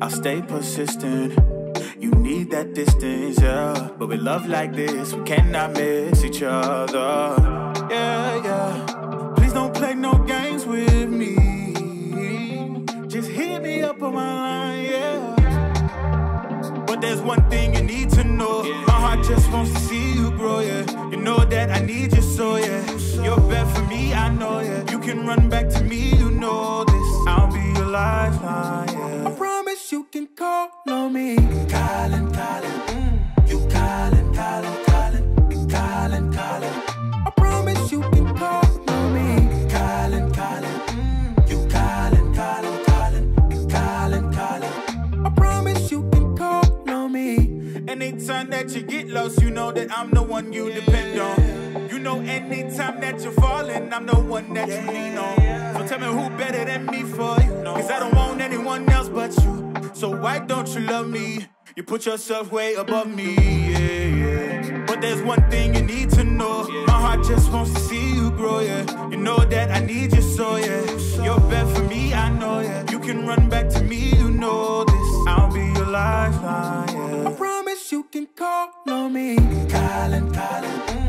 I'll stay persistent. You need that distance, yeah. But with love like this, we cannot miss each other. Yeah, yeah. Please don't play no games with me. Just hit me up on my line, yeah. But there's one thing you need to know. My heart just wants to see you grow, yeah. You know that I need you so, yeah. You're bad for me, I know, yeah. You can run back to me, you know this. I'll be your lifeline, me. Calling, calling, mm. you calling, calling, calling, calling, calling. I promise you can call on me. Calling, calling, mm. you calling, calling, calling, calling, calling. I promise you can call on me. Anytime that you get lost, you know that I'm the one you depend on. You know, anytime that you're falling, I'm the one that you lean on. So tell me who better than me for you. Cause I don't want anyone else but you. So why don't you love me? You put yourself way above me, yeah, yeah. But there's one thing you need to know. My heart just wants to see you grow, yeah. You know that I need you so, yeah. You're bad for me, I know, yeah. You can run back to me, you know this. I'll be your lifeline, yeah. I promise you can call on me. Calling, calling.